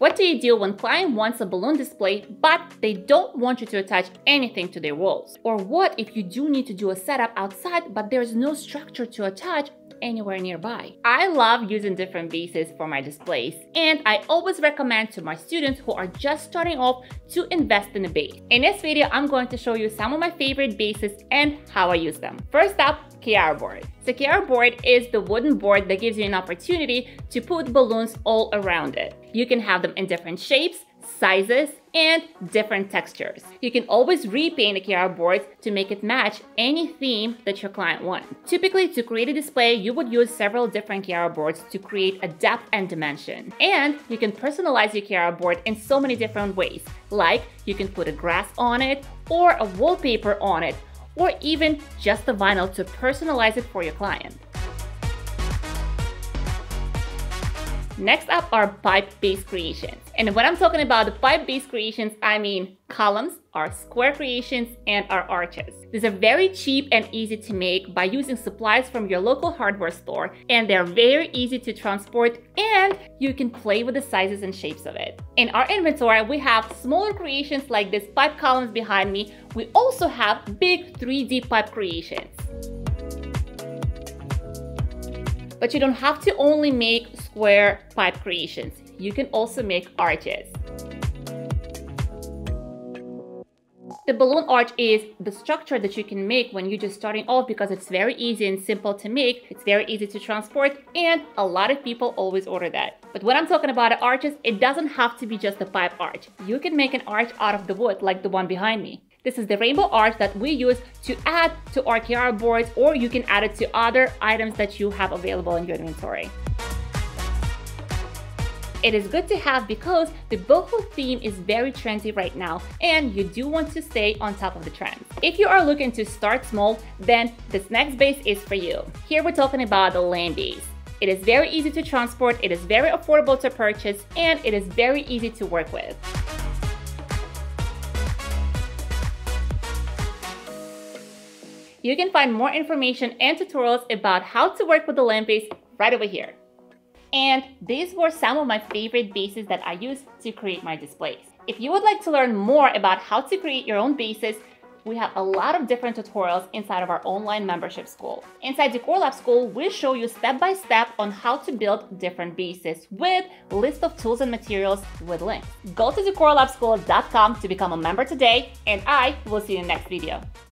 What do you do when client wants a balloon display, but they don't want you to attach anything to their walls? Or what if you do need to do a setup outside, but there's no structure to attach anywhere nearby. I love using different bases for my displays, and I always recommend to my students who are just starting off to invest in a base. In this video, I'm going to show you some of my favorite bases and how I use them. First up, Chiara board. The Chiara board is the wooden board that gives you an opportunity to put balloons all around it. You can have them in different shapes, sizes, and different textures. You can always repaint the Chiara boards to make it match any theme that your client wants. Typically, to create a display, you would use several different Chiara boards to create a depth and dimension. And you can personalize your Chiara board in so many different ways, like you can put a grass on it or a wallpaper on it, or even just the vinyl to personalize it for your client. Next up are pipe-based creations. And when I'm talking about the pipe-based creations, I mean columns, our square creations, and our arches. These are very cheap and easy to make by using supplies from your local hardware store, and they're very easy to transport, and you can play with the sizes and shapes of it. In our inventory, we have smaller creations like these pipe columns behind me. We also have big 3D pipe creations. But you don't have to only make square pipe creations. You can also make arches. The balloon arch is the structure that you can make when you're just starting off because it's very easy and simple to make, it's very easy to transport, and a lot of people always order that. But when I'm talking about arches, it doesn't have to be just a pipe arch. You can make an arch out of the wood like the one behind me. This is the rainbow arch that we use to add to Chiara boards or you can add it to other items that you have available in your inventory. It is good to have because the boho theme is very trendy right now and you do want to stay on top of the trend. If you are looking to start small, then this next base is for you. Here we're talking about the lamp base. It is very easy to transport, it is very affordable to purchase, and it is very easy to work with. You can find more information and tutorials about how to work with the lamp base right over here. And these were some of my favorite bases that I use to create my displays. If you would like to learn more about how to create your own bases, we have a lot of different tutorials inside of our online membership school. Inside Decor Lab School, we show you step by step on how to build different bases with list of tools and materials with links. Go to decorlabschool.com to become a member today, and I will see you in the next video.